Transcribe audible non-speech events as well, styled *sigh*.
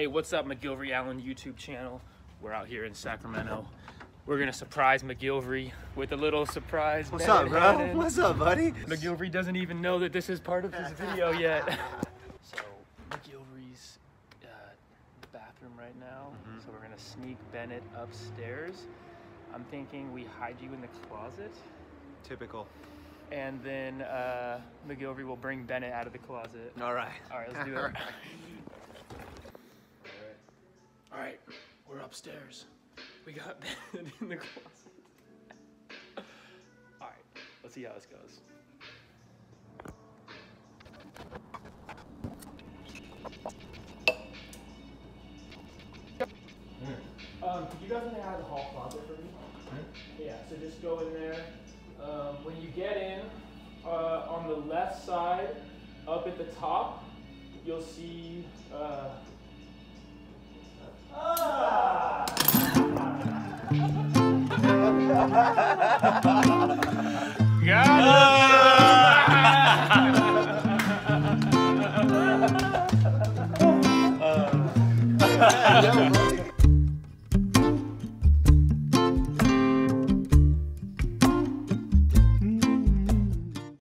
Hey, what's up, M'Gilvry Allen YouTube channel? We're out here in Sacramento. We're gonna surprise M'Gilvry with a little surprise. What's up, bro? What's up, buddy? M'Gilvry doesn't even know that this is part of his video yet. *laughs* so M'Gilvry's uh, bathroom right now. Mm-hmm. So we're gonna sneak Bennett upstairs. I'm thinking we hide you in the closet, Typical. and then uh, M'Gilvry will bring Bennett out of the closet. All right. All right, let's do it. *laughs* All right, we're upstairs. We got *laughs* Bennett in the closet. All right, let's see how this goes. Um, could you guys want to have the hall closet for me? Yeah, so just go in there. Um, when you get in, uh, on the left side, up at the top, you'll see. Uh, Got it. *laughs* *laughs*